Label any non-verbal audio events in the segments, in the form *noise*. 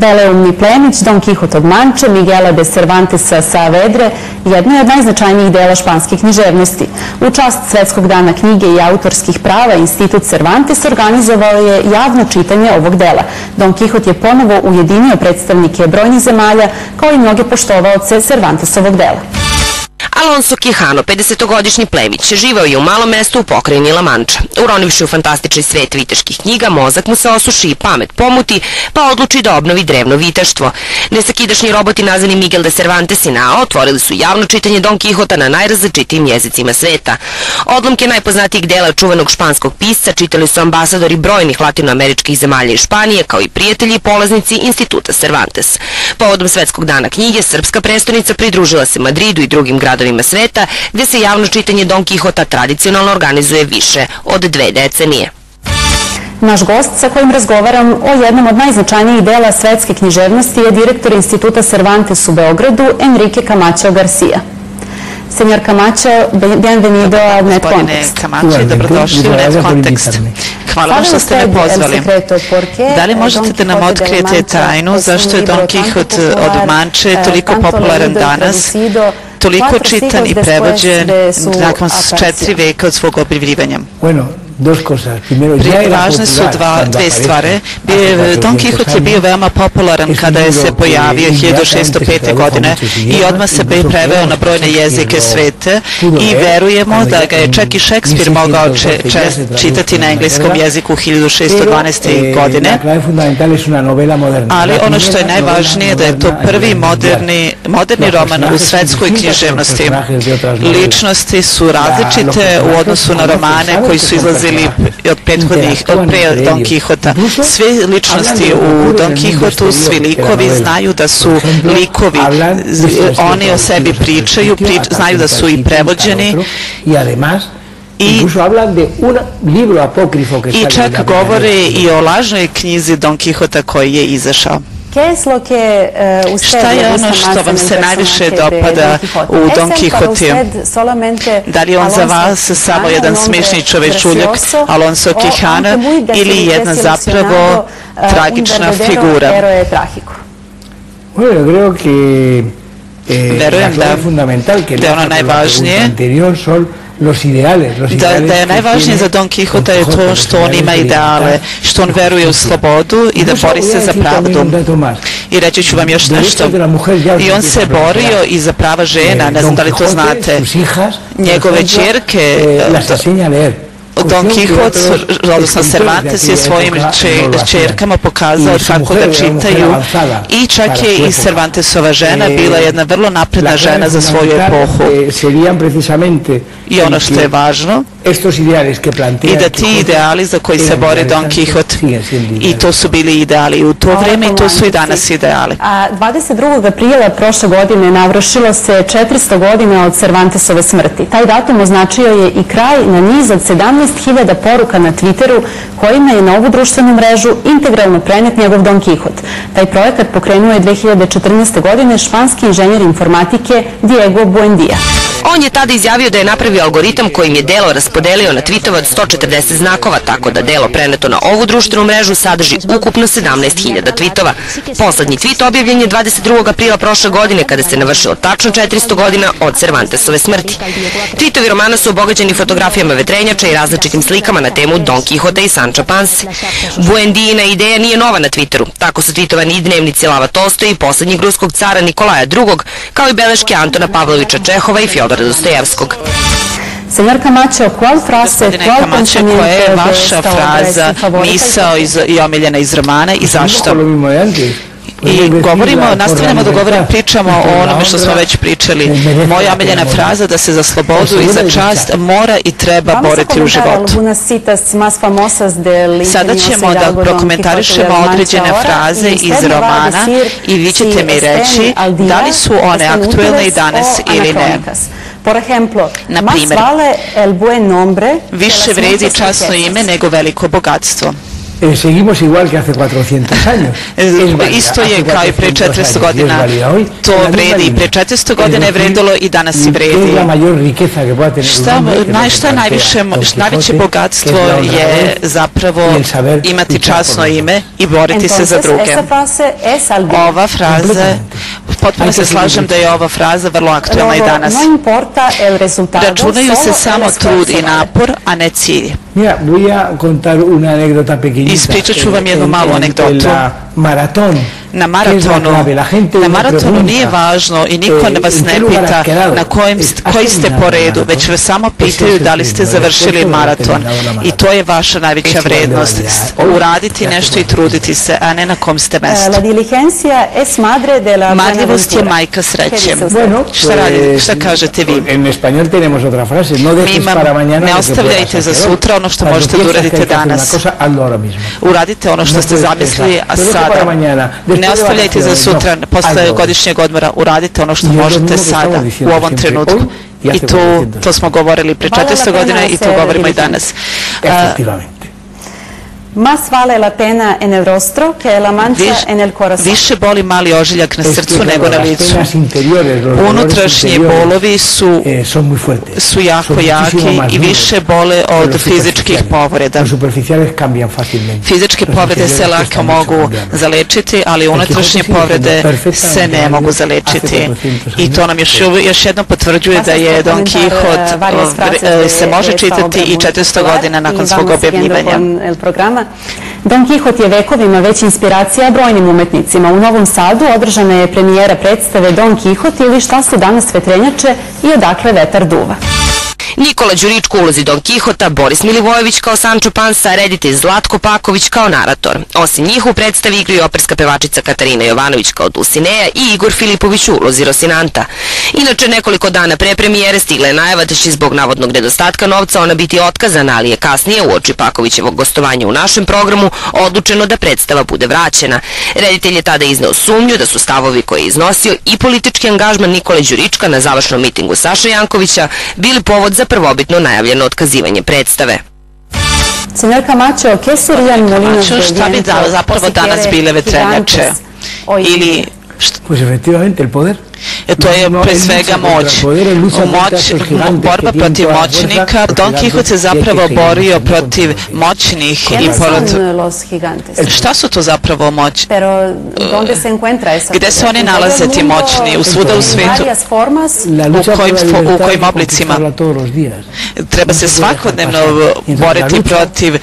Veleumni plemić Don Quixote od Manče, Miguela de Cervantesa Saavedre jedno je od najznačajnijih dela španske književnosti. U čast Svetskog dana knjige i autorskih prava Institut Cervantes organizovao je javno čitanje ovog dela. Don Quixote je ponovo ujedinio predstavnike brojnih zemalja kao i mnoge poštovaoce Cervantesovog dela. Alonso Quijano, 50-godišnji plemić, živao je u malom mestu u pokrajini La Mancha. Uronivši u fantastični svet viteških knjiga, mozak mu se osuši i pamet pomuti, pa odluči da obnovi drevno viteštvo. Nesakidašnji roboti nazvani Miguel de Cervantes i Nao otvorili su javno čitanje Don Quixota na najrazličitijim jezicima sveta. Odlomke najpoznatijih dela čuvenog španskog pisca čitali su ambasadori brojnih latinoameričkih zemalja i Španije, kao i prijatelji i polaznici Instituta Cervantes. Povodom Svetskog dana knjige, srpska prestonica pridružila se Madridu i drugim gradovima gradovima sveta, gde se javno čitanje Don Quixota tradicionalno organizuje više od dve decenije. Naš gost sa kojim razgovaram o jednom od najznačajnijih dela svetske književnosti je direktor Instituta Cervantes u Beogradu, Enrique Camacho Garcia. Senjor Camacho, bienvenido a Net Context. Camacho, dobrodošli u Net Context. Hvala vam što ste me pozvali. Da li možete da nam otkrijete tajnu zašto je Don Quixote od Manče toliko popularan danas toliko čitan i prevođen nakon četiri veka od svog objavljivanja. Prije važne su dva, dve stvari. Don Quixote je bio veoma popularan kada je se pojavio 1605. godine i odmah se bi preveo na brojne jezike svete i verujemo da ga je čak i Šekspir mogao čitati na engleskom jeziku 1612. godine. Ali ono što je najvažnije da je to prvi moderni, moderni roman u svetskoj književnosti. Ličnosti su različite u odnosu na romane koji su izlazili od prethodnih, od pre Don Quixota. Sve ličnosti u Don Quixotu, svi likovi znaju da su likovi, oni o sebi pričaju, prič, znaju da su i prevođeni. I, i čak govore i o lažnoj knjizi Don Quixota koji je izašao. Eh, Šta je ono što vam se najviše dopada u Don Quixote? Da li je on za vas samo jedan smiješni čovečuljak Alonso Quijana ili jedna zapravo eh, tragična figura? Eh, Verujem da, da je ono najvažnije los ideales, los da, da je najvažnije za Don Quixota je to što on ima ideale, što on veruje u slobodu i da bori se za pravdu. I reći ću vam još nešto. I on se borio i za prava žena, ne znam da li to znate. Njegove čerke Don Quixote, odnosno Cervantes je svojim čerkama pokazao kako da čitaju. I čak je i Cervantesova žena bila jedna vrlo napredna žena za svoju epohu. I ono što je važno, i da ti ideali za koji se bore Don Quixote, i to su bili ideali u to vreme i to su i danas ideali. A 22. aprila prošle godine navršilo se 400 godina od Cervantesove smrti. Taj datum označio je i kraj na niz od 17.000 poruka na Twitteru kojima je na ovu društvenu mrežu integralno prenet njegov Don Quixote. Taj projekat pokrenuo je 2014. godine španski inženjer informatike Diego Buendia. On je tada izjavio da je napravio algoritam kojim je delo raspodelio na tweetova od 140 znakova, tako da delo preneto na ovu društvenu mrežu sadrži ukupno 17.000 tweetova. Poslednji tweet objavljen je 22. aprila prošle godine, kada se navršilo tačno 400 godina od Cervantesove smrti. Tweetovi romana su obogaćeni fotografijama vetrenjača i različitim slikama na temu Don Quixote i Sancho Panse. Buendijina ideja nije nova na Twitteru. Tako su tweetovani i dnevnici Lava Tolstoja i poslednjeg ruskog cara Nikolaja II, kao i beleške Antona Pavlovića Čehova i Fjodora Dostojevskog. Senjor Camacho, qual frase, qual pensamiento koja je vaša fraza, misao iz, i omiljena iz romana i zašto? I govorimo, nastavljamo da govorimo, pričamo o onome što smo već pričali. Moja omiljena fraza da se za slobodu i za čast mora i treba boriti u životu. Sada ćemo da prokomentarišemo određene fraze iz romana i vi ćete mi reći da li su one aktuelne i danas ili ne. Por ejemplo, más vale el buen nombre više vredi časno ime nego veliko bogatstvo. Eh, seguimos igual que hace 400 años. *laughs* Isto je kao i pre 400 godina. To vredi i pre 400 godina je vredilo i danas i vredi. Šta, naj, šta najviše, najveće bogatstvo je zapravo imati časno ime i boriti se za druge. Ova fraza, potpuno se slažem da je ova fraza vrlo aktualna i danas. Računaju se samo trud i napor, a ne cilj. Mira, voy a contar una anécdota pequeñita. Ispričat ću vam jednu malu anegdotu. Maratón na maratonu, na maratonu nije važno i niko ne vas ne pita na kojem, koji ste po redu, već vas samo pitaju da li ste završili maraton. i to je vaša najveća vrednost. Uraditi nešto i truditi se, a ne na kom ste mestu. Marljivost je majka sreće. Šta, radi, šta kažete vi? Mi imam, ne ostavljajte za sutra ono što možete da uradite danas. Uradite ono što ste zamislili, a sada ne ostavljajte za sutra, posle godišnjeg odmora, uradite ono što možete sada, u ovom trenutku. I to, to smo govorili pre 400 godina i to govorimo i danas. Más vale la pena en el rostro que la mancha Viš, en el corazón. Više boli mali ožiljak na srcu nego na licu. Unutrašnji bolovi su, eh, su jako jaki i više bole od fizičkih povreda. Fizičke povrede se lako mogu zalečiti, ali unutrašnje povrede se ne mogu zalečiti. I to nam još, još jednom potvrđuje da je Don Quixote se može čitati i 400 godina nakon svog objavljivanja. Don Kihot je vekovima već inspiracija brojnim umetnicima. U Novom Sadu održana je premijera predstave Don Kihot ili šta su danas vetrenjače i odakle vetar duva. Nikola Đuričko ulozi Don Kihota, Boris Milivojević kao Sancho Pansa, reditelj Zlatko Paković kao narator. Osim njih u predstavi igraju operska pevačica Katarina Jovanović kao Dulcineja i Igor Filipović u ulozi Rosinanta. Inače, nekoliko dana pre premijere stigla je najava da će zbog navodnog nedostatka novca ona biti otkazana, ali je kasnije u oči Pakovićevog gostovanja u našem programu odlučeno da predstava bude vraćena. Reditelj je tada izneo sumnju da su stavovi koje je iznosio i politički angažman Nikole Đurička na završnom mitingu Saša Jankovića bili povod za за првобитно најавлено откazivanje predstave. Cenerka Mačeo, kje su Rijan Molinos Mačeo, šta bi zapravo danas bile vetrenjače? Ili... Što... Pues efectivamente, el poder. E, to je pre svega moć. moć borba protiv moćnika. Don Quixote se zapravo borio protiv moćnih i protiv... Šta su to zapravo moć? Gde se oni nalaze ti moćni? U svuda u svetu? U kojim, u kojim oblicima? Treba se svakodnevno boriti protiv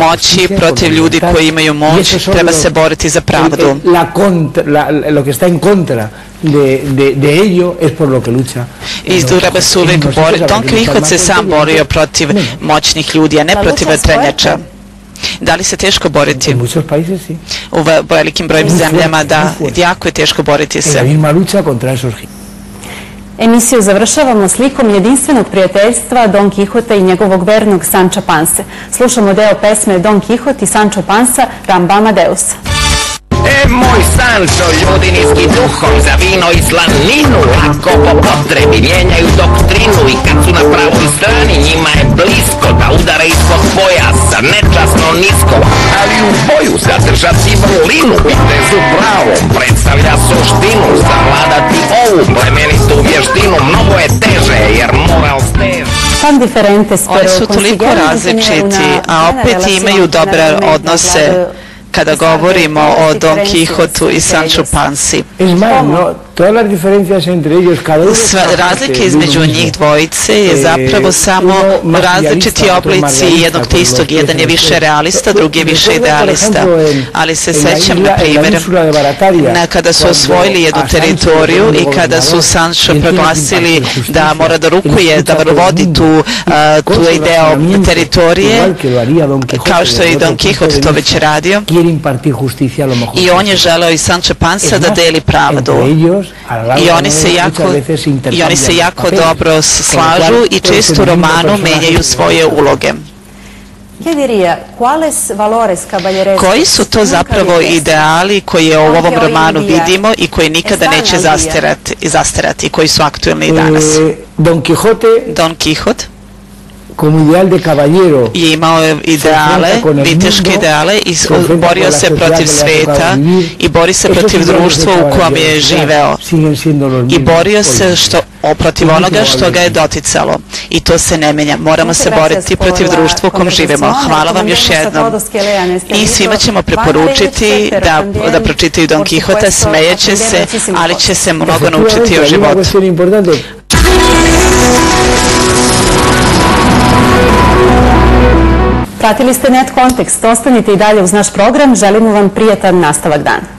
moći, protiv ljudi koji imaju moć. Treba se boriti za pravdu. De, de, de ello es por lo que lucha. I treba se uvijek boriti. Don Quixote se sam borio protiv moćnih ljudi, a ne protiv vetrenjača. Da li se teško boriti? En muchos países, sí. U velikim brojem zemljama, da, jako je teško boriti se. En la misma lucha contra esos Emisiju završavamo slikom jedinstvenog prijateljstva Don Quixota i njegovog vernog Sanča Panse. Slušamo deo pesme Don Quixote i Sančo Pansa Rambama Deusa. E moj Sancho, ljudi niski duhom za vino i slaninu Lako po potrebi mijenjaju doktrinu I kad su na pravoj strani njima je blisko Da udare ispod pojasa, nečasno nisko Ali u boju zadržati vrlinu Vitezu pravom predstavlja suštinu Zavladati ovu plemenitu vještinu Mnogo je teže jer moral steže. Oni su toliko različiti, a opet imaju dobre odnose kada govorimo o Don Quixotu i Sancho Pansi. Todas las diferencias entre ellos, cada uno Sva, razlike između njih dvojice je zapravo samo različiti oblici jednog te istog. Jedan je više realista, drugi je više idealista. Ali se sećam, na primjer, na kada su osvojili jednu teritoriju i kada su Sancho proglasili da mora da rukuje, da vodi tu, tu ideo teritorije, kao što je i Don Quixote to već radio. I on je želeo i Sancho Pansa da deli pravdu i oni se jako, i oni se jako dobro slažu i često u romanu menjaju svoje uloge. Koji su to zapravo ideali koje u ovom romanu vidimo i koji nikada neće zastarati, zastarati koji su aktualni i danas? Don Quixote, Don Quixote como ideal de caballero. Je imao ideale, viteške ideale i borio se protiv sveta i bori se protiv društva u kojem je živeo. I borio se što protiv onoga što ga je doticalo. I to se ne menja. Moramo se boriti protiv društva u kom živimo. Hvala vam još jednom. I svima ćemo preporučiti da, da pročitaju Don Quixote, smejeće se, ali će se mnogo naučiti o životu. Pratili ste Net Kontekst, ostanite i dalje uz naš program, želimo vam prijatan nastavak dana.